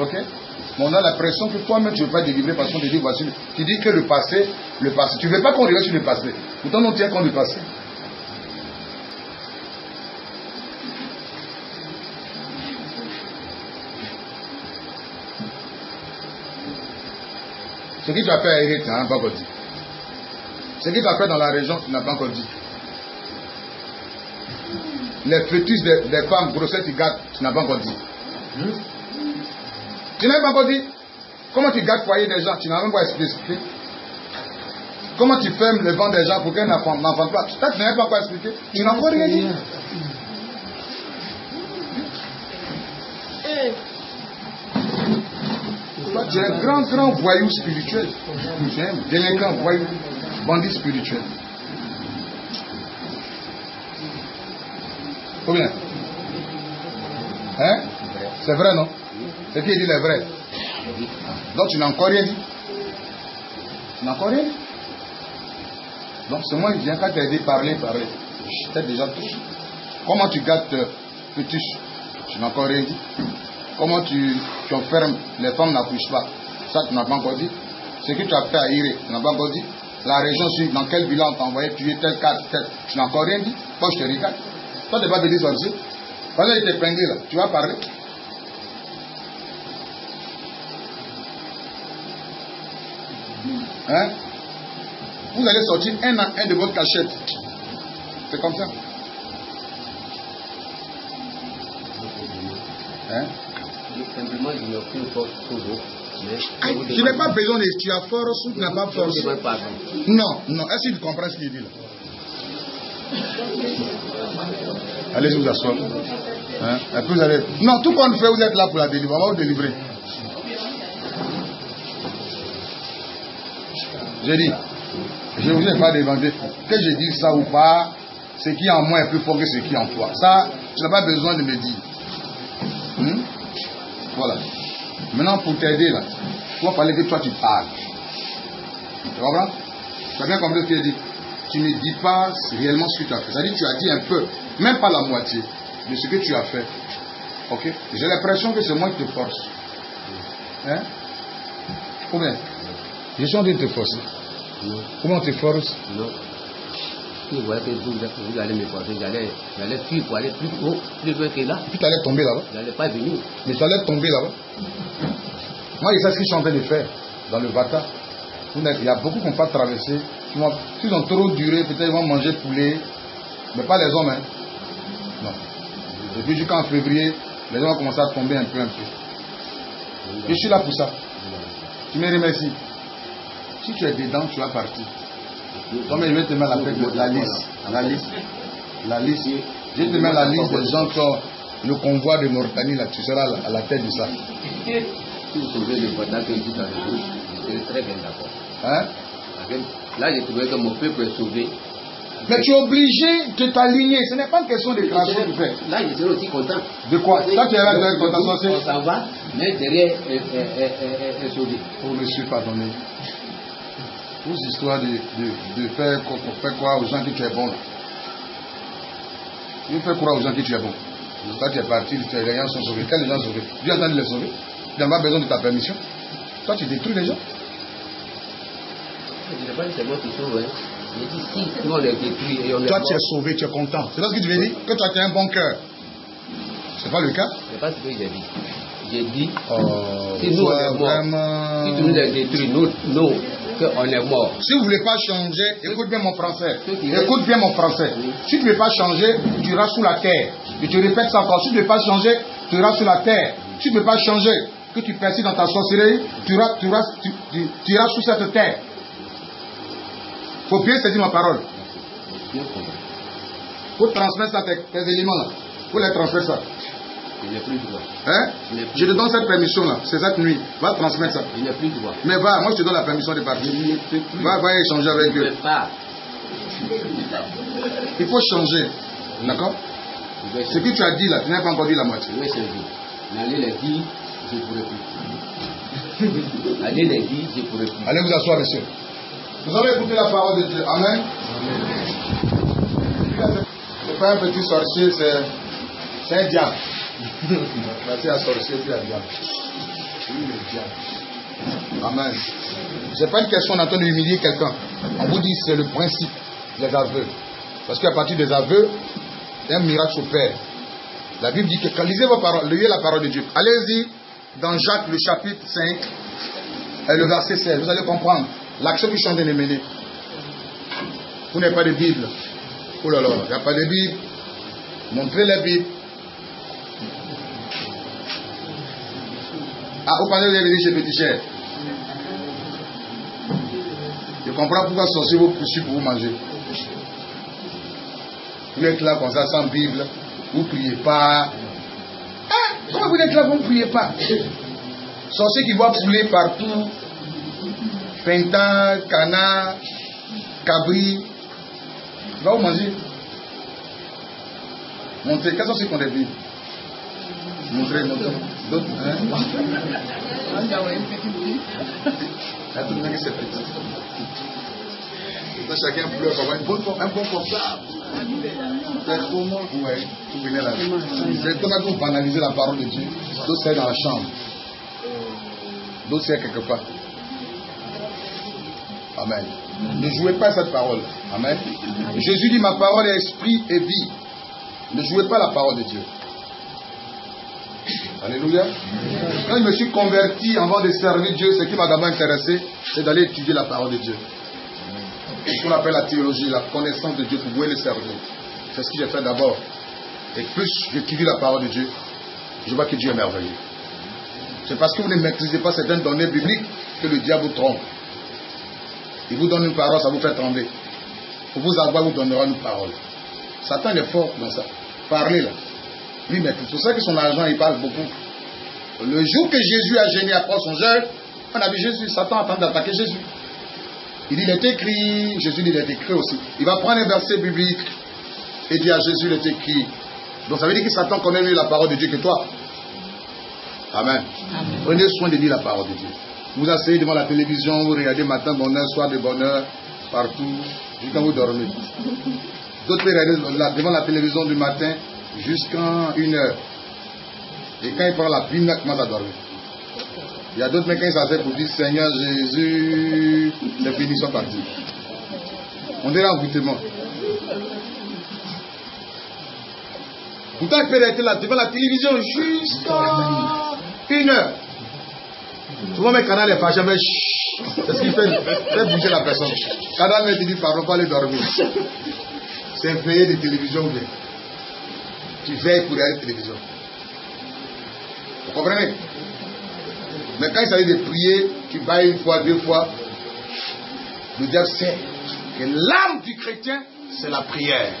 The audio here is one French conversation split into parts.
Ok on a l'impression que toi-même, tu ne veux pas délivrer parce qu'on te dit, voici, tu dis que le passé, le passé. Tu ne veux pas qu'on regarde sur le passé. Pourtant, on tient compte du passé. Ce que tu as fait à Eric, n'as pas encore dit. Ce que tu as fait dans la région, tu n'as pas encore dit. Les fœtus des, femmes grossesses, tu gardes, tu n'as pas encore dit. Tu n'as pas encore dit. Comment tu gardes foyer des gens, tu n'as même pas expliqué. Comment tu fermes le ventre des gens pour qu'un enfant n'enfante pas. Ça, tu n'as pas encore expliqué. Tu n'as encore rien dit. Toi, tu es un grand, grand voyou spirituel. Tu es un délinquant voyou, bandit spirituel. Combien Hein? C'est vrai, non? Ce qui est dit est vrai. Donc tu n'as encore rien dit. Tu n'as encore rien dit. Donc c'est moi qui viens quand tu as dit parler, parler. T'ai déjà touché. Comment tu gardes tes fœtus Tu n'as encore rien dit. Comment tu, tu enfermes les femmes n'accouchent pas? Ça, tu n'as pas encore dit. Ce que tu as fait à Iré, tu n'as pas encore dit. La région sur dans quel bilan t'a envoyé tuer tel cas, tel? Tu n'as encore rien dit. Moi, je te regarde. Toi, tu n'es pas venu sorcier. Voilà, il t'épinglé là. Tu vas parler. Hein? Vous allez sortir un à un de votre cachette. C'est comme ça. Hein? Je n'ai pas besoin de. Tu as force ou tu n'as pas force. Non, non. Est-ce que tu comprends ce qu'il dit là? Allez vous asseoir. Hein? Puis vous allez... Non, tout qu'on fait, vous êtes là pour la délivrer. On va vous délivrer. J'ai dit, je ne vous ai pas demandé que je dise ça ou pas. Ce qui est en moi est plus fort que ce qui est en toi. Ça, tu n'as pas besoin de me dire. Hmm? Voilà. Maintenant, pour t'aider, là, il va falloir que toi tu parles. Tu comprends? Tu as bien compris ce qu'il dit Tu ne dis pas réellement ce que tu as fait. C'est-à-dire que tu as dit un peu, même pas la moitié de ce que tu as fait. Ok? J'ai l'impression que c'est moi qui te force. Hein? Combien? Je suis en train de te forcer. Non, Comment on te force non. Vous voyez que vous, vous allez me forcer, j'allais, j'allais fuir pour aller plus haut, plus loin que là. Puis tu allais tomber là-bas. Je n'allais pas venir. Mais tu allais tomber là-bas. Moi, je sais ce que je suis en train de faire dans le Vata. Il y a beaucoup va traverser. Ils vont- S'ils ont trop duré, peut-être ils vont manger poulet. Mais pas les hommes. Hein. Non. Depuis jusqu'en février, les gens vont commencer à tomber un peu, un peu. Je suis là pour ça. Tu me remercies. Si tu es dedans, tu vas partir. Donc, je vais te mettre la, tête- la liste. La liste. La liste. Je vais te mettre la liste des gens qui ont le convoi de Mauritanie. Là. Tu seras à la tête de ça. Si vous trouvez le voisin que dit dans le bouche, je serai très bien d'accord. Hein? Là, j'ai trouvé que mon peuple est sauvé. Mais tu es obligé de t'aligner. Ce n'est pas une question de création de. Là, je serai aussi content. De quoi? Toi, tu es là groupe, associé On s'en va, mais derrière est, est, est, est, est sauvé. Oh, monsieur, Vos histoires de, de, de faire, fait croire aux gens que tu es bon. Là. Tu faire croire aux gens que tu es bon. Toi, tu es parti, les gens sont sauvés. Quels gens sont sauvés train de les sauver. Tu n'as pas besoin de ta permission. Toi, tu détruis les gens. Je pas c'est moi qui sauve. Hein. J'ai dit si nous on est détruit et on est Toi, tu es sauvé, tu es content. C'est ça ce que tu veux dire? Que toi, tu as un bon cœur. C'est pas le cas? C'est pas ce que j'ai dit. J'ai dit, Oh, si nous on mort, vraiment. si tu nous as détruit, nous, nous qu'on est mort. Si vous ne voulez pas changer, écoute bien mon français. Écoute bien mon français. Si tu ne veux pas changer, tu iras sous la terre. Et tu répètes ça encore. Si tu ne veux pas changer, tu iras sous la terre. Si tu ne veux pas changer, que tu persistes dans ta sorcellerie, tu iras, tu iras, tu, tu- tu iras sous cette terre. Faut bien saisir ma parole. Pour transmettre ça, tes, tes éléments là. Pour les transmettre ça. Je n'ai plus de droit. Hein? Je te donne cette permission là. C'est cette nuit. Va transmettre ça. Je n'ai plus de droit. Mais va, moi je te donne la permission de partir. plus. Va, va échanger avec eux. pas. Il faut changer. D'accord? Ce que tu as dit là, tu n'as pas encore dit la moitié. Vais changer. Mais aller les dire, je ne pourrai plus. aller les dire, je ne pourrai plus. Allez vous asseoir, monsieur. Vous avez écouté la parole de Dieu. Amen. C'est pas un petit sorcier, c'est c'est un diable. C'est un sorcier, puis un diable. Oui, le diable. Amen. Ce n'est pas une question d'entendre train d'humilier quelqu'un. On vous dit c'est le principe des aveux. Parce qu'à partir des aveux, un miracle s'opère. La Bible dit que quand lisez vos paroles, lisez la parole de Dieu. Allez-y dans Jacques le chapitre 5 et le verset 16. Vous allez comprendre l'action qui sont de mener. Vous n'avez pas de Bible. Oh là là, il n'y a pas de Bible. Montrez la Bible. Ah, vous pensez que vous allez venir chez Petit Cher Je comprends pourquoi sorcier vous poursuivez pour vous manger. Vous êtes là comme ça sans Bible. Vous ne priez pas. Ah, comment vous êtes là, vous ne priez pas? Sorcier qui voit pouler partout. Pintan, canard, cabri. Va vous manger. Ceux qu'on a vus Montrez, montrez. D'autres, hein tout le monde c'est petit. chacun pleure avoir une bonne, un bon portable. C'est comment Ouais, vous venez là. C'est comment vous banalisez la parole de Dieu. D'autres c'est dans la chambre. D'autres c'est quelque part. Amen. Ne jouez pas cette parole. Amen. Jésus dit ma parole est esprit et vie. Ne jouez pas la parole de Dieu. Alléluia. Quand je me suis converti avant de servir Dieu, ce qui m'a d'abord intéressé, c'est d'aller étudier la parole de Dieu. Ce qu'on appelle la théologie, la connaissance de Dieu pour pouvoir le servir. C'est ce que j'ai fait d'abord. Et plus j'étudie la parole de Dieu, je vois que Dieu est merveilleux. C'est parce que vous ne maîtrisez pas certaines données bibliques que le diable vous trompe. Il vous donne une parole, ça vous fait trembler. Pour vous avoir, vous donnera une parole. Satan est fort dans ça. Parlez là. Lui maîtrise. C'est pour ça que son argent, il parle beaucoup. Le jour que Jésus a gêné après son jeûne, on a vu Jésus, Satan attend d'attaquer Jésus. Il dit, il est écrit, Jésus dit, il est écrit aussi. Il va prendre un verset biblique et dire à Jésus, il est écrit. Donc ça veut dire que Satan connaît mieux la parole de Dieu que toi. Amen. Prenez soin de lire la parole de Dieu. Vous asseyez devant la télévision, vous regardez matin bonheur, soir de bonheur, partout, jusqu'à vous dormez. D'autres regardent devant la télévision du matin jusqu'à une heure. Et quand il prend la prime, il commence à dormir. Il y a d'autres mecs qui s'assoient pour dire Seigneur Jésus, fini, ils sont partis. On est là en goûtement. Pourtant, il peut être là devant la télévision jusqu'à une heure. Souvent, mes canaux est fâché, mais c'est ce qui fait, fait bouger la personne? Canal me dit, pardon, pas aller dormir. C'est pays de télévision bien? Tu veilles pour la télévision. Vous comprenez Mais quand il s'agit de prier, tu vas une fois, deux fois. Le diable sait que l'âme du chrétien, c'est la prière.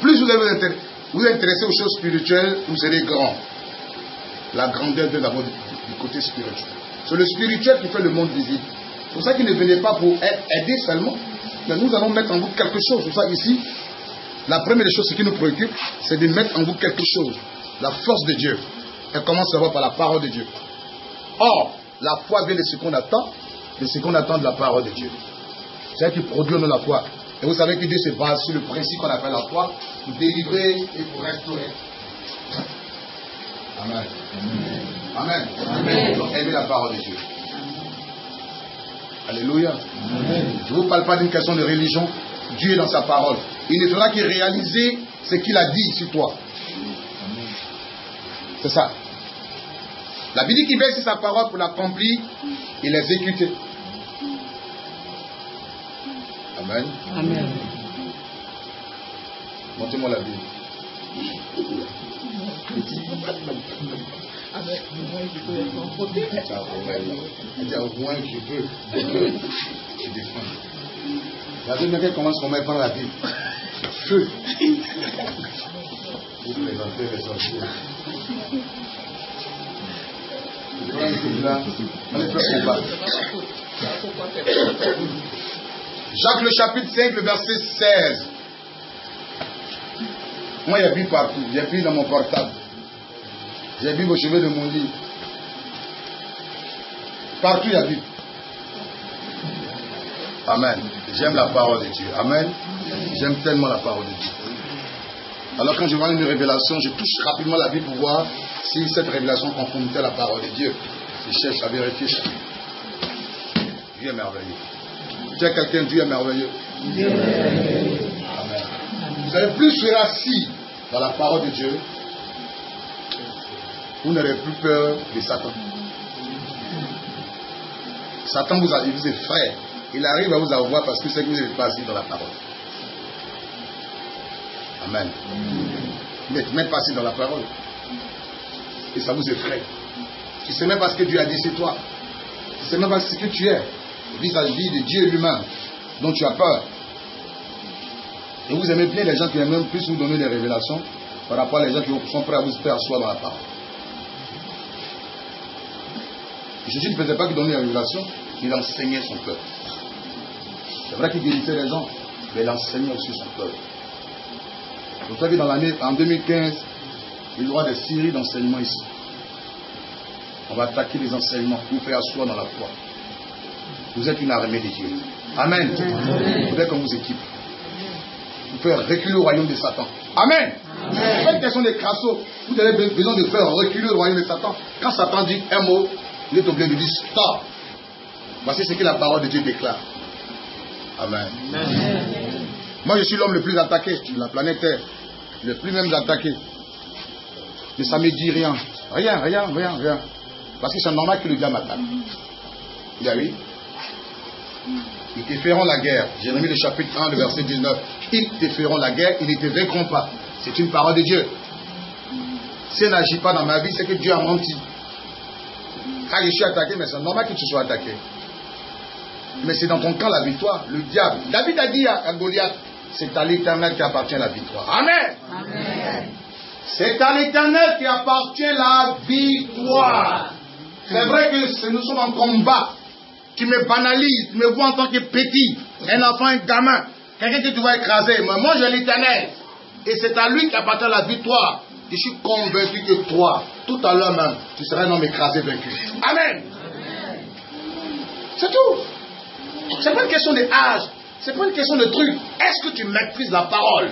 Plus vous intéressez, vous intéressez aux choses spirituelles, vous serez grand. La grandeur vient d'abord du côté spirituel. C'est le spirituel qui fait le monde visible. C'est pour ça qu'il ne venait pas pour aider seulement, mais nous allons mettre en vous quelque chose. C'est pour ça ici, la première des choses qui nous préoccupe, c'est de mettre en vous quelque chose. La force de Dieu. Elle commence à voir par la parole de Dieu? Or, la foi vient de ce qu'on attend, de ce qu'on attend de la parole de Dieu. C'est elle qui produit nous la foi. Et vous savez que Dieu se base sur le principe qu'on appelle la foi pour délivrer et pour restaurer. Amen. Amen. Amen. Donc, aimez la parole de Dieu. Alléluia. Je ne vous parle pas d'une question de religion. Dieu est dans sa parole. Il ne fera que réaliser ce qu'il a dit sur toi. C'est ça. La Bible dit qu'il sur sa parole pour l'accomplir et l'exécuter. Amen. Amen. Montez-moi la Bible. Avec moins je peux. Au moins je peux. Je défends. La deuxième elle commence comment elle prend la Bible. Vous présentez les. Jacques le chapitre 5, le verset 16. Moi, a plus partout. A plus dans mon portable. J'ai vu vos cheveux de mon lit. Partout, il y a plus. Amen. J'aime la parole de Dieu. Amen. J'aime tellement la parole de Dieu. Alors quand je vois une révélation, je touche rapidement la vie pour voir si cette révélation conforme à la parole de Dieu. Je cherche à vérifier ça. Dieu est merveilleux. Tu as quelqu'un, Dieu est merveilleux. Amen. Vous savez, plus tu es assis dans la parole de Dieu, vous n'aurez plus peur de Satan. Satan vous, a, vous effraie. Il arrive à vous avoir parce que c'est que vous n'êtes pas assis dans la parole. Amen. Vous n'êtes même pas assis dans la parole. Et ça vous effraie. Tu ne sais même pas ce que Dieu a dit, c'est toi. Tu ne sais même pas ce que tu es vis-à-vis de Dieu lui-même, dont tu as peur. Et vous aimez bien les gens qui aiment même plus vous donner des révélations par rapport à les gens qui sont prêts à vous faire asseoir dans la parole. Jésus ne faisait pas que donner la révélation, il enseignait son peuple. C'est vrai qu'il guérissait les gens, mais il enseignait aussi son peuple. Vous savez, dans l'année, en 2015, il y aura des séries d'enseignements ici. On va attaquer les enseignements, vous faire asseoir dans la foi. Vous êtes une armée de Dieu. Amen. Vous voulez qu'on vous équipe. Vous faire reculer le royaume de Satan. Amen. C'est pas une question de. Vous avez besoin de faire reculer le royaume de Satan. Quand Satan dit un mot, il est obligé de dire stop. Voici ce que la parole de Dieu déclare. Amen. Moi, je suis l'homme le plus attaqué sur la planète Terre. Le plus même attaqué. Mais ça ne me dit rien. Rien, rien, rien, rien. Parce que c'est normal que le diable m'attaque. Il a oui. Ils te feront la guerre. Jérémie le chapitre 1, le verset 19. Ils te feront la guerre, ils ne te vaincront pas. C'est une parole de Dieu. Si elle n'agit pas dans ma vie, c'est que Dieu a menti. Quand je suis attaqué, mais c'est normal que tu sois attaqué. Mais c'est dans ton camp la victoire, le diable. David a dit à Goliath, c'est à l'éternel qui appartient la victoire. Amen. C'est à l'éternel qui appartient la victoire. C'est vrai que nous sommes en combat. Tu me banalises, tu me vois en tant que petit, un enfant, un gamin, quelqu'un que tu vas écraser. Mais moi, j'ai l'éternel. Et c'est à lui qui appartient la victoire. Je suis convaincu que toi, tout à l'heure même, tu seras un homme écrasé vaincu. Amen. C'est tout. C'est pas une question d'âge. C'est pas une question de truc. Est-ce que tu maîtrises la parole?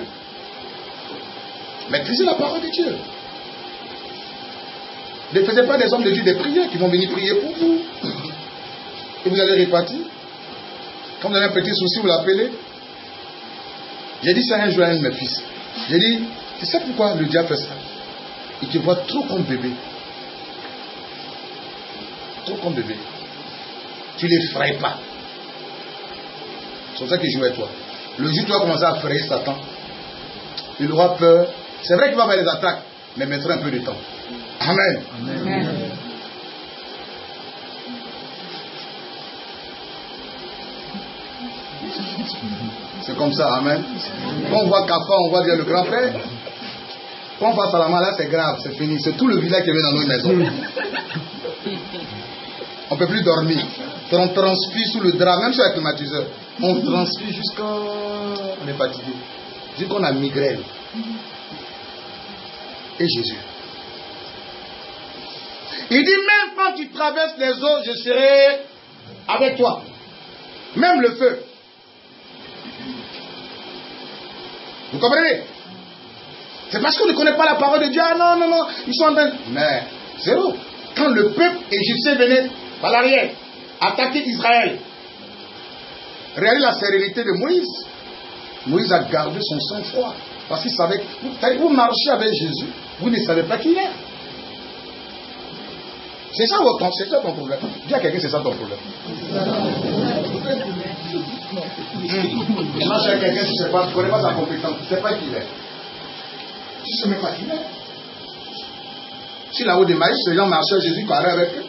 Maîtrisez la parole de Dieu. Ne faisez pas des hommes de Dieu des prières qui vont venir prier pour vous. Et vous allez répartir. Quand vous avez un petit souci, vous l'appelez. J'ai dit ça un jour à un de mes fils. J'ai dit, tu sais pourquoi le diable fait ça? Il te voit trop comme bébé. Trop comme bébé. Tu ne l'effraies pas. C'est pour ça qu'il joue avec toi. Le jour où tu vas commencer à frayer Satan, il aura peur. C'est vrai qu'il va faire des attaques, mais mettra un peu de temps. Amen. Amen. C'est comme ça, Amen. Quand on voit Kafa, on voit bien le grand frère. Quand on voit Salama, là c'est grave, c'est fini. C'est tout le village qui est dans nos maisons. On ne peut plus dormir. On transpire sous le drap, même sur le climatiseur. On transpire jusqu'à. On est fatigué. Jusqu'on a migraine. Et Jésus. Il dit même quand tu traverses les eaux, je serai avec toi. Même le feu. Vous comprenez? C'est parce qu'on ne connaît pas la parole de Dieu. Ah non, non, non, ils sont en train. Mais zéro. Quand le peuple égyptien venait par l'arrière attaquer Israël, regardez la sérénité de Moïse. Moïse a gardé son sang-froid. Parce qu'il savait que vous marchez avec Jésus, vous ne savez pas qui il est. C'est ça, c'est ton problème. Dis à quelqu'un, c'est ça ton problème. Chez quelqu'un, ne sais pas, connais pas sa compétence, tu ne sais pas qui il est. Tu ne sais même pas qui il est. Si là-haut des maïs, les gens marchaient, Jésus parlait avec eux.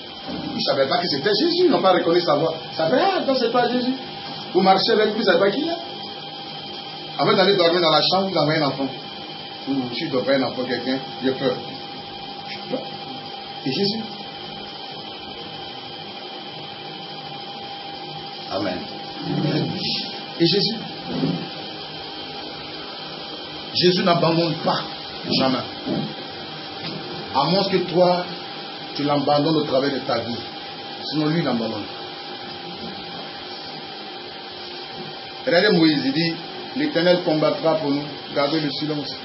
Ils ne savaient pas que c'était Jésus, ils n'ont pas reconnu sa voix. Ils savaient, ah, non, c'est pas Jésus. Vous marchez avec vous ne savez pas qui il est. Avant d'aller dormir dans la chambre, vous envoyez un enfant. Ou tu dois pas un enfant, quelqu'un, j'ai peur. Et Jésus. Amen. Et Jésus. Jésus n'abandonne pas, jamais. À moins que toi, tu l'abandonnes au travers de ta vie. Sinon, lui, il n'abandonne pas. Regardez Moïse, il dit, l'Éternel combattra pour nous. Gardez le silence.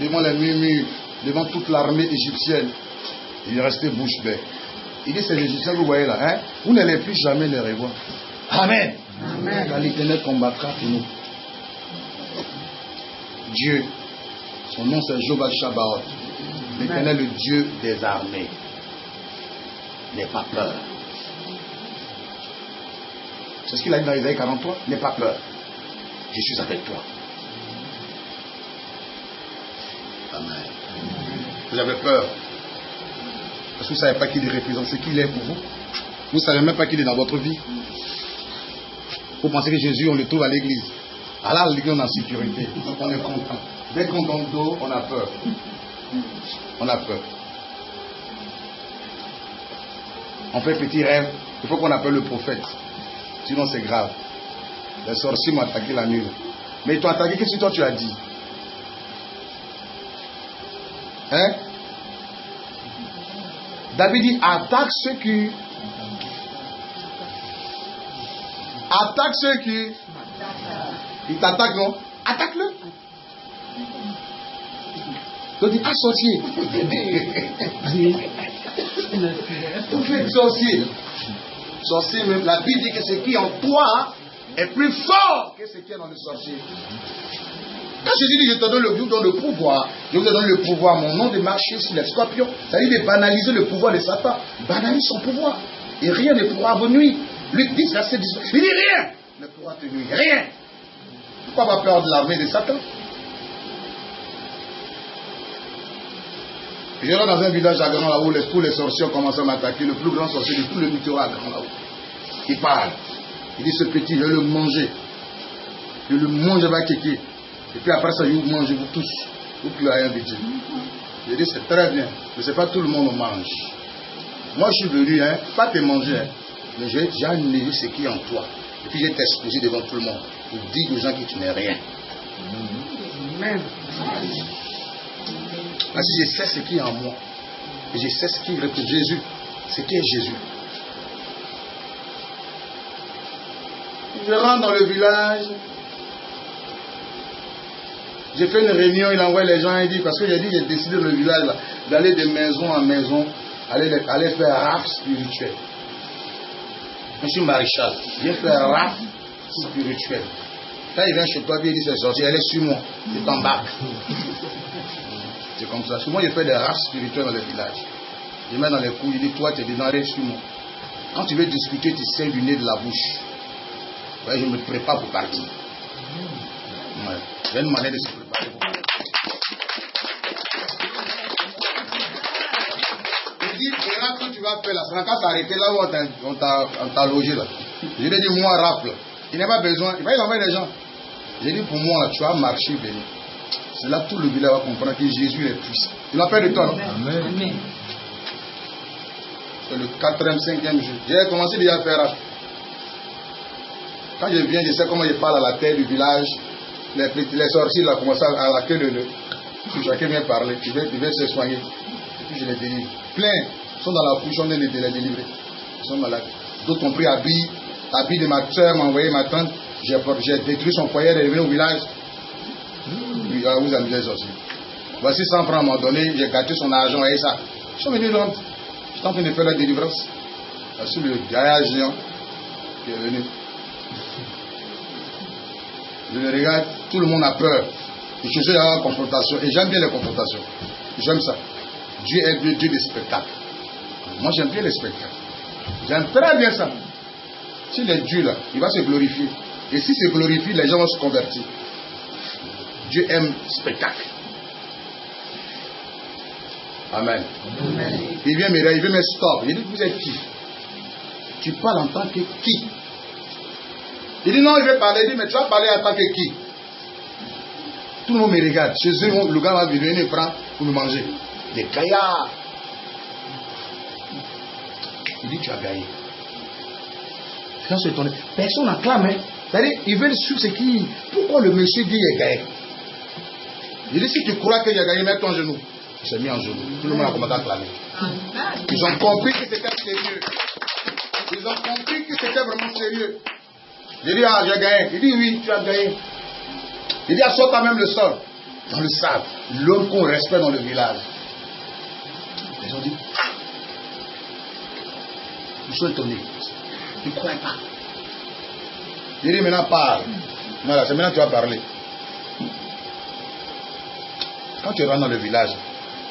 Devant les murmures, devant toute l'armée égyptienne, il est resté bouche bée. Il dit, ces Égyptiens que vous voyez là, hein, vous n'allez plus jamais les revoir. Amen. Car l'Éternel combattra pour nous. Dieu, son nom c'est Jobal Shabbat. L'Éternel, le Dieu des armées. N'aie pas peur. C'est ce qu'il a dit dans Isaïe 43. N'aie pas peur. Je suis avec toi. Amen. Vous avez peur. Parce que vous ne savez pas qui il représente, ce qu'il est pour vous. Vous ne savez même pas qu'il est dans votre vie. Vous pensez que Jésus, on le trouve à l'église. Alors, à l'église, on est en sécurité. Donc, on est content. Dès qu'on tombe d'eau, on a peur. On a peur. On fait petit rêve. Il faut qu'on appelle le prophète. Sinon, c'est grave. Les sorciers m'ont attaqué la nuit. Mais ils t'ont attaqué, qu'est-ce que toi tu as dit? Hein? David dit attaque ceux qui. Attaque ceux qui. Il t'attaque, non? Attaque-le. Donc dit, ah, sorcier. sorcier. Sorcier, même la Bible dit que ce qui est en toi est plus fort que ce qui est dans le sorcier. Quand Jésus dit, je te donne le, donne le pouvoir, je vous donne le pouvoir, mon nom de marcher sur les scorpions, ça veut dire de banaliser le pouvoir de Satan. Banalise son pouvoir. Et rien ne pourra vous nuire. Luc 10, verset 10. Il dit rien ne pourra te nuire. Rien. Pourquoi avoir peur de l'armée de Satan? J'ai là dans un village à Grand là où les, tous les sorciers ont commencé à m'attaquer. Le plus grand sorcier de tout le mytho à Grand haut Il parle. Il dit ce petit, je vais le manger. Je le mange avec kéké. Et puis après ça, je vous mange vous tous. Vous qui avez un budget. Je dis c'est très bien. Mais ce n'est pas tout le monde mange. Moi je suis venu, hein, pas te manger, hein, mais j'ai annulé ce qui est en toi. Et puis je vais t'exposer devant tout le monde. Pour dire aux gens que tu n'es rien. Amen. Parce que je sais ce qui est en moi. Et je sais ce qui représente Jésus. Ce qui est Jésus. Je rentre dans le village. J'ai fait une réunion, il envoie les gens, il dit, parce que j'ai dit, j'ai décidé dans le village d'aller de maison en maison, aller, aller faire raf spirituel. Monsieur Maréchal, viens faire raf spirituel. Quand il vient chez toi, il dit, c'est sorti, elle est sur moi, je t'embarque. C'est comme ça. Souvent, je fais des races spirituelles dans le village. Je mets dans les coups, il dit, toi, tu es dedans, reste sur moi. Quand tu veux discuter, tu sais du nez de la bouche. Je me prépare pour partir. Ouais. J'ai une manière de se préparer pour partir. Et là, quand tu vas faire là, ça n'a qu'à s'arrêter là où on t'a logé là. Je lui ai dit, moi, rap là. Il n'a pas besoin, il va y envoyer des gens. J'ai dit, pour moi, tu vas marcher, venir. C'est là que tout le village va comprendre que Jésus est puissant. Il a peur de toi, non? Amen. C'est le quatrième, cinquième jour. J'ai commencé déjà à faire. Quand je viens, je sais comment je parle à la tête du village. Les, les sorciers, là, commencé à la queue de l'œuf. Chacun vient parler. Tu veux, tu veux se soigner. Et puis je les délivre. Plein sont dans la couche, on est de les délivrer. Ils sont malades. D'autres ont pris habit. Habit de ma soeur m'a envoyé ma tante. J'ai détruit son foyer, elle est venue au village. Vous amusez. Voici 100 francs m'a donné, j'ai gâté son argent et ça. Je suis venu Londres. Je suis en train de faire la délivrance. Voici le gaillard géant qui est venu. Je le regarde, tout le monde a peur. Je cherche à la confrontation. Et j'aime bien les confrontations. J'aime ça. Dieu est Dieu, Dieu des spectacles. Moi, j'aime bien les spectacles. J'aime très bien ça. S'il est Dieu là, il va se glorifier. Et s'il se glorifie, les gens vont se convertir. Dieu aime spectacle. Amen. Il vient me il vient me stop. Il dit, vous êtes qui? Tu parles en tant que qui? Il dit, non, il veut parler. Il dit, mais tu vas parler en tant que qui? Tout le monde me regarde. Chez eux, le gars va venir, il prend pour me manger. Des caillards. Il dit, tu as gagné. Personne n'acclame. Hein. C'est-à-dire, ils veulent suivre ce qui. Pourquoi le monsieur dit qu'il a gagné? Il dit, si tu crois qu'il a gagné, mets ton genou. Il s'est mis en genou. Tout le monde a commencé à clamer. Ils ont compris que c'était sérieux. Ils ont compris que c'était vraiment sérieux. J'ai dit, ah, j'ai gagné. Il dit, oui, tu as gagné. Il dit, assois toi même le sol. Dans le sable. L'homme qu'on respecte dans le village. Ils ont dit, Ils sont étonnés. Ils ne croient pas. Il dit maintenant parle. Voilà, c'est maintenant que tu vas parler. Quand tu rentres dans le village,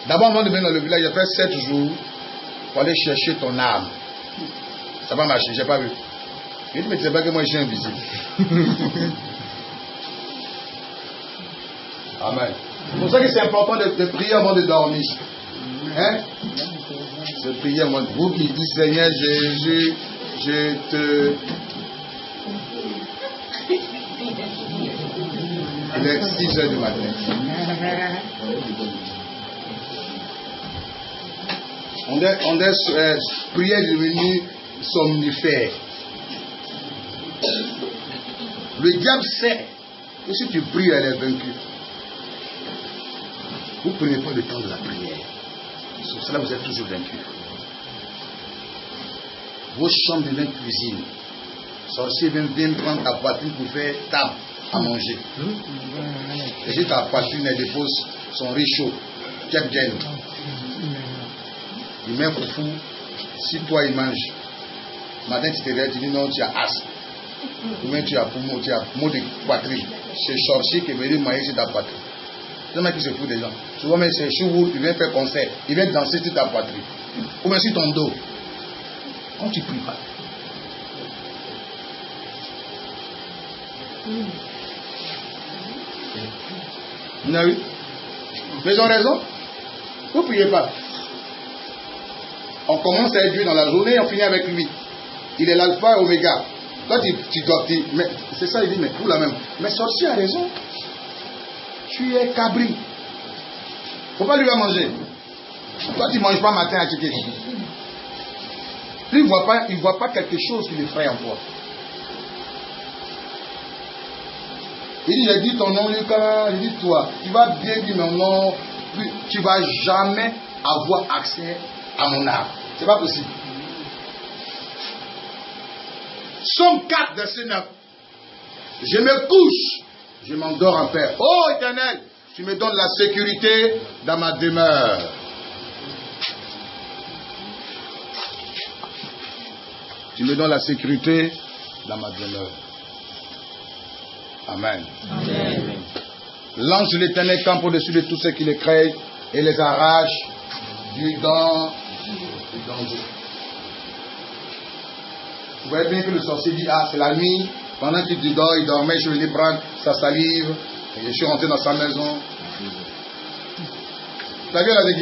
d'abord avant de venir dans le village, j'ai fait sept jours pour aller chercher ton âme. Ça va marcher, j'ai pas vu. Il dit, mais tu sais pas que moi je suis invisible. Amen. C'est pour ça que c'est important de, de prier avant de dormir. Hein? De prier avant. Vous qui dites Seigneur Jésus, je te. Il est 6 heures du matin. On est, on est euh, prière devenue somnifère. Le diable sait que si tu pries, elle est vaincue. Vous ne prenez pas le temps de la prière. Sur cela, vous êtes toujours vaincu. Vos chambres deviennent cuisine. Sorcier vient, vient prendre ta poitrine pour faire table à manger. Et si ta poitrine elle dépose son riz chaud, qu'elle gagne. Il met foufou. Si toi il mange, matin tu te réveilles, tu dis non, tu as as. Bien tu as poumon, tu as mot de poitrine. C'est sorcier qui veut manger sur ta poitrine. C'est mec qui se fout des gens. Souvent, même c'est chou il vient faire concert, il vient danser sur ta poitrine. Ou bien sur ton dos. Quand tu pries pas. Vous avez vu Mais ils ont raison. Vous ne priez pas. On commence avec Dieu dans la journée et on finit avec lui. Il est l'alpha et oméga. Toi, tu, tu dois dire, mais c'est ça, il dit, mais pour la même. Mais sorcier a raison. Tu es cabri. Faut pas lui faire manger. Toi, tu ne manges pas matin à Tchiké. Lui, il ne voit, pas- il voit pas quelque chose qui l'effraie en toi. Il dit, j'ai dit ton nom, Lucas. Il dit, toi, tu vas bien dire mon nom. Tu vas jamais avoir accès à mon âme. C'est pas possible. Somme 4, verset 9. Je me couche, je m'endors en paix. Oh éternel, tu me donnes la sécurité dans ma demeure. Tu me donnes la sécurité dans ma demeure. Amen. L'ange de l'éternel campe au-dessus de tous ceux qui les craignent et les arrache du danger. Vous voyez bien que le sorcier dit, ah, c'est la nuit, pendant qu'il tu dors, il dormait, je suis venu prendre sa salive, et je suis rentré dans sa maison. T'as vu, elle avait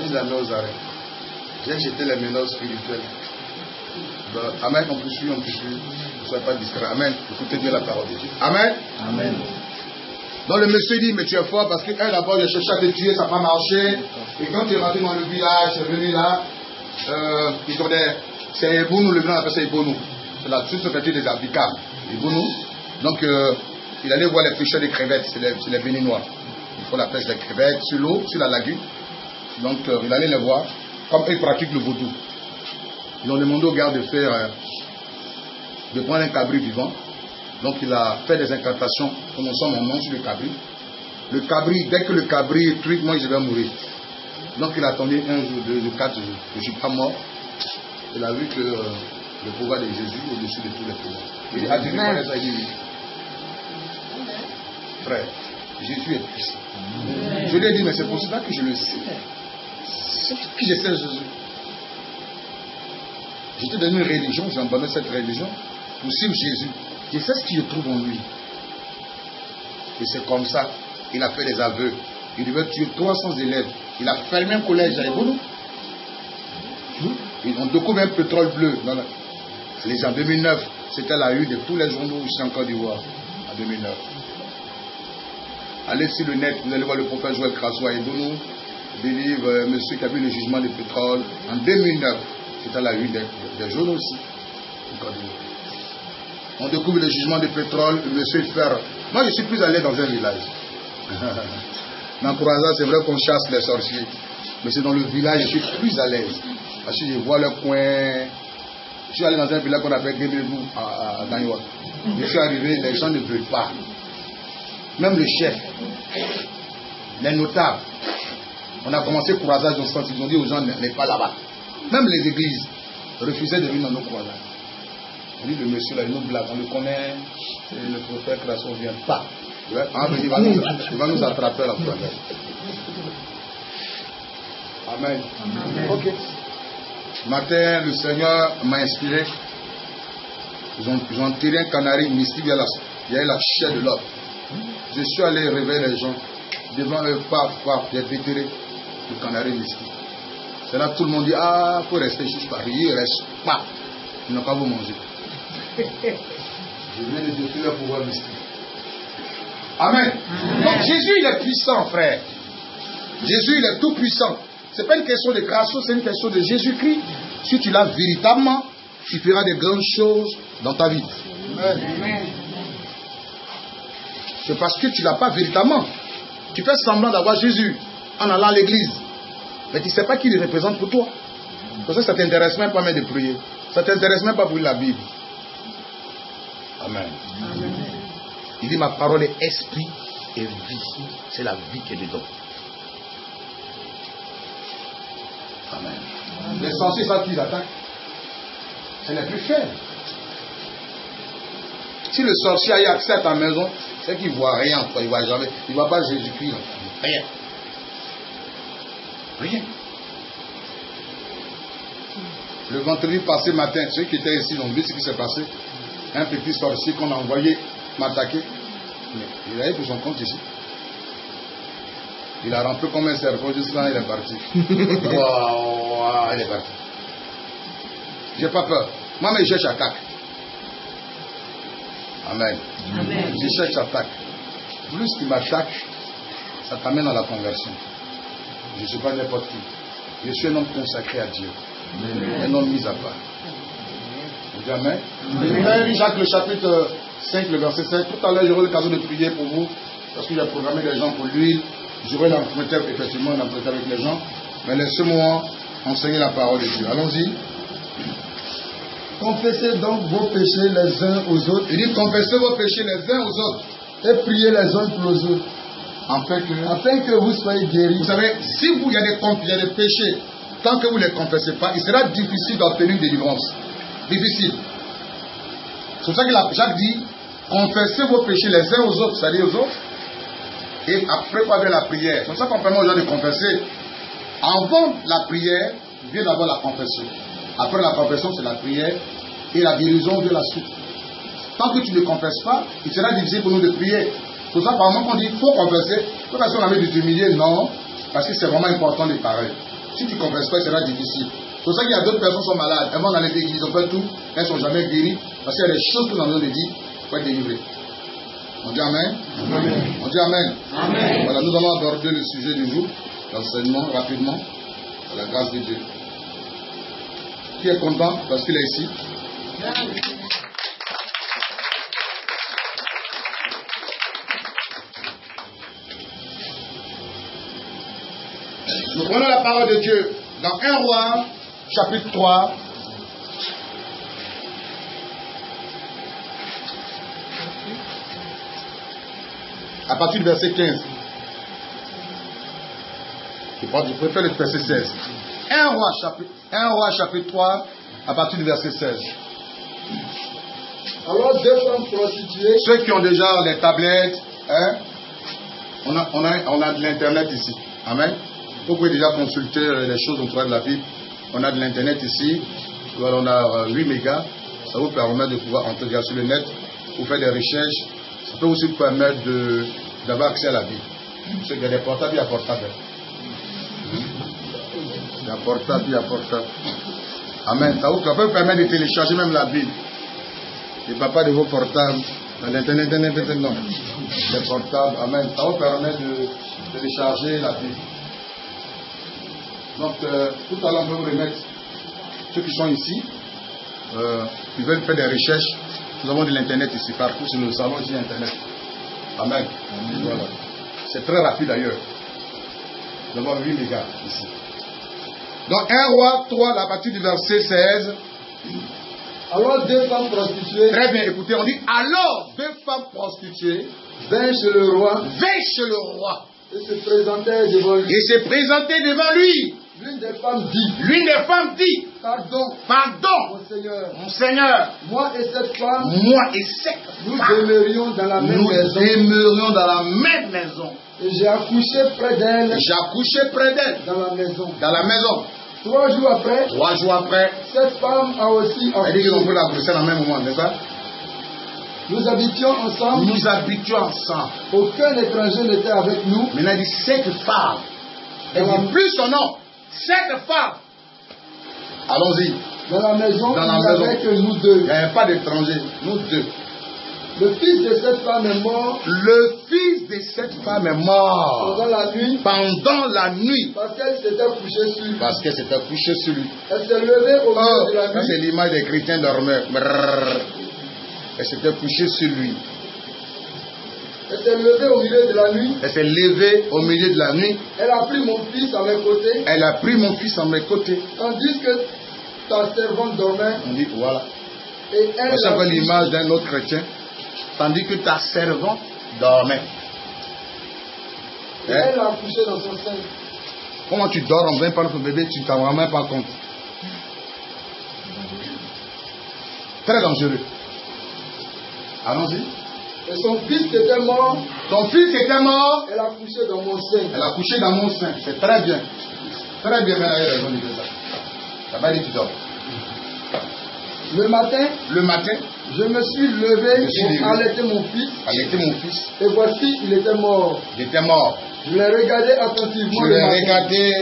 J'ai jamais aux arrêts. J'ai jeté les mélanges spirituels. Ben, amen, on poursuit, on poursuit. Ne soyez pas distrait. Amen. Écoutez bien la parole de Dieu. Amen. Amen. Donc le monsieur dit, mais tu es fort parce que un d'abord, j'ai cherché à te tuer, ça n'a pas marché. Et quand tu es rentré dans le village, tu es venu là, euh, il connaît, c'est Ebounou, le village appelle ça Ebounou. C'est la sous-secrétaire des Africains. Ebounou. Donc, euh, il allait voir les pêcheurs des crevettes, c'est les, c'est les Béninois. Ils font la pêche des crevettes sur l'eau, sur la lagune. Donc, euh, il allait les voir, comme ils pratiquent le vaudou. Ils ont demandé au gars de faire, euh, de prendre un cabri vivant. Donc il a fait des incantations, prononçant mon nom sur le cabri. Le cabri, dès que le cabri est truc, moi je vais mourir. Donc il a attendu un jour, deux jours, quatre jours. Je ne suis pas mort. Il a vu que euh, le pouvoir de Jésus est au-dessus de tous les pouvoirs. Il dit, tu connais ça Il dit. Frère, Jésus est puissant. Je lui ai dit, mais c'est pour cela que je le sais. C'est qui je sais Jésus. J'étais dans une religion, j'ai abandonné cette religion pour suivre Jésus. Je sais ce qu'il trouve en lui. Et c'est comme ça, il a fait des aveux. Il devait tuer 300 élèves. Il a fermé un collège à Ebono. Ils ont découvert un pétrole bleu. dans Les en 2009, c'était la une de tous les journaux ici en Côte d'Ivoire. En 2009. Allez sur le net, vous allez voir le prophète Joël Crasso à Ebono. Des livres, euh, monsieur qui a vu le jugement du pétrole. En 2009, c'était la une des, des journaux aussi. On découvre le jugement du pétrole, le monsieur faire. Moi, je suis plus allé dans un village. dans Croisade, c'est vrai qu'on chasse les sorciers. Mais c'est dans le village, je suis plus à l'aise. Parce que je vois le coin, Je suis allé dans un village qu'on appelle Guémébou à, à. Je suis arrivé, les gens ne veulent pas. Même le chef, les notables. On a commencé croisage ce sens. Ils ont dit aux gens, n'est pas là-bas. Même les églises refusaient de venir dans nos croisages. On dit, le monsieur là, il nous blague, on le connaît, c'est le prophète, là, on ne vient pas. Il va, il va nous, il va nous attraper à la croisade. Amen. Ok. Ce matin, le Seigneur m'a inspiré. Ils ont, ils ont tiré un canari mystique, il y a la, il y a la chair de l'homme. Je suis allé réveiller les gens. Devant eux, paf, paf, j'ai déterré C'est là que tout le monde dit, ah, il faut rester juste par Il reste pas. Ils n'ont pas vous manger. Je viens de détruire le pouvoir mystique. Amen. Donc Jésus, il est puissant, frère. Jésus, il est tout puissant. Ce n'est pas une question de création, c'est une question de Jésus-Christ. Si tu l'as véritablement, tu feras de grandes choses dans ta vie. Amen. C'est parce que tu ne l'as pas véritablement. Tu fais semblant d'avoir Jésus en allant à l'église. Mais tu ne sais pas qui il représente pour toi. Parce que ça ne t'intéresse même pas même de prier. Ça ne t'intéresse même pas pour la Bible. Amen. Il dit ma parole est esprit et vie. C'est la vie qui est dedans. Amen. Les sorciers savent qu'ils attaquent. C'est les plus faibles. Si le sorcier a accès à ta maison, c'est qu'il ne voit rien. Il ne voit jamais. Il ne voit pas Jésus-Christ. Rien. Rien. Le vendredi passé matin, ceux qui étaient ici ont vu ce qui s'est passé. Un petit sorcier qu'on a envoyé m'attaquer. Il a eu pour son compte ici. Il a rempli comme un cerveau juste là, il est parti. wow, il est parti. J'ai pas peur. Moi, mais je cherche attaque. Amen. Amen. Je cherche attaque. Plus tu m'attaques, ça t'amène à la conversion. Je ne suis pas n'importe qui. Je suis un homme consacré à Dieu. Amen. Un homme mis à part. Amen. Amen? Jacques le chapitre 5, le verset 7. Tout à l'heure, j'aurai l'occasion de prier pour vous, parce que j'ai programmé des gens pour l'huile. J'aurai l'entretien, effectivement, l'entretien avec les gens. Mais laissez-moi enseigner la parole de Dieu. Allons-y. Confessez donc vos péchés les uns aux autres. Il dit confessez vos péchés les uns aux autres. Et priez les uns pour les autres. Afin que, vous soyez guéris. Vous savez, si vous y a des, il y a des péchés, tant que vous ne les confessez pas, il sera difficile d'obtenir une délivrance. Difficile. C'est pour ça que Jacques dit confessez vos péchés les uns aux autres, c'est-à-dire aux autres. Et après, pas la prière. C'est pour ça qu'on permet aux gens de confesser. Avant la prière, vient d'abord la confession. Après la confession, c'est la prière. Et la guérison vient la suite. Tant que tu ne confesses pas, il sera difficile pour nous de prier. C'est pour ça, par exemple, on dit qu'il faut confesser. Pas parce qu'on a mis de t'humilier, non. Parce que c'est vraiment important de parler. Si tu ne confesses pas, il sera difficile. C'est pour ça qu'il y a d'autres personnes qui sont malades. Elles vont dans les églises, ils ont fait tout. Elles ne sont jamais guéries. Parce qu'il y a des choses que nous avons dit pour être délivrées. On dit Amen. Amen. On dit Amen. Amen. Voilà, nous allons aborder le sujet du jour, l'enseignement, rapidement, à la grâce de Dieu. Qui est content parce qu'il est ici? Nous prenons la parole de Dieu dans 1 roi, chapitre 3. À partir du verset 15. Je préfère le verset 16. 1 roi, chapitre, 1 roi chapitre 3, à partir du verset 16. Alors deux femmes prostituées. Ceux qui ont déjà les tablettes, hein, on, a, on, a, on a de l'internet ici. Amen. Vous pouvez déjà consulter les choses au travers de la Bible. On a de l'internet ici. Alors on a 8 mégas. Ça vous permet de pouvoir entrer sur le net pour faire des recherches. Ça peut aussi vous permettre d'avoir accès à la Bible. Parce qu'il y a des portables, il y a portables. Il y a portable, il y a portable. Amen. Ça, vous, ça peut vous permettre de télécharger même la Bible. Et pas de vos portables. L'internet, internet, non. Les portables, Amen. Ça vous permet de télécharger la Bible. Donc, euh, tout à l'heure, on va vous remettre ceux qui sont ici. Euh, ils veulent faire des recherches. Nous avons de l'internet ici, partout sur le salon ici, internet. Amen. Voilà. C'est très rapide d'ailleurs. Nous avons 8 mégas ici. Donc 1 roi 3, à partir du verset 16, Alors deux femmes prostituées Très bien, écoutez, on dit alors deux femmes prostituées vinrent chez le roi vinrent chez le roi et se présentèrent devant lui. et se présentaient devant lui. L'une des femmes dit, L'une des femmes dit, pardon, pardon, mon Seigneur, mon Seigneur, moi et cette femme, moi et cette nous femme, demeurions dans la même nous maison demeurions dans la même maison. et j'ai accouché près d'elle J'ai accouché près d'elle, dans la maison. dans la maison. Trois jours après, Trois jours après, cette femme a aussi elle dit qu'ils ont accouché. pris la grossesse en même moment, n'est-ce pas? Nous habitions ensemble, Nous habitions ensemble. aucun étranger n'était avec nous. Maintenant, il dit cette femme. Elle dit plus son nom. Cette femme. Allons-y. Dans la maison, Dans il la maison. avait que nous deux. Il n'y avait pas d'étranger. Nous deux. Le fils de cette femme est mort Le fils de cette femme est mort pendant la nuit pendant la nuit parce qu'elle s'était couchée sur lui. parce qu'elle s'était couchée sur lui. Elle s'est levée au milieu Oh, de la ça c'est nuit. l'image des chrétiens dormeurs. Brrr. Elle s'était couchée sur lui. Elle s'est levée au milieu de la nuit. Elle s'est levée au milieu de la nuit. Elle a pris mon fils à mes côtés, Elle a pris mon fils à mes côtés. tandis que ta servante dormait. On dit voilà. Et elle encore couché- l'image d'un autre chrétien. Tandis que ta servante dormait. et Hein? elle l'a couché dans son sein. Comment tu dors en plein par ton bébé, tu ne t'en rends même pas compte. Très dangereux. Allons-y. Et son fils était mort, Ton fils était mort, elle a couché dans mon sein. elle a couché dans mon sein. C'est très bien. Très bien, mais elle a raison de dire ça. Ça va dire tu dors. Le matin, Le matin, je me suis levé pour allaiter mon fils. était mon fils. Et voici, il était mort. Il était mort. Je l'ai regardé attentivement Je l'ai regardé.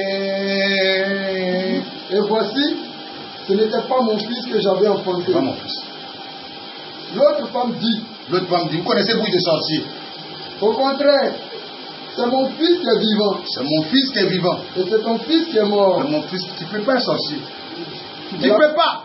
Et voici, ce n'était pas mon fils que j'avais enfanté. Pas mon fils. L'autre femme dit, L'autre femme dit, vous connaissez bruit des sorciers au contraire, c'est mon fils qui est vivant. C'est mon fils qui est vivant. Et c'est ton fils qui est mort. C'est mon fils. Tu ne peux pas sorcier. Tu ne peux pas.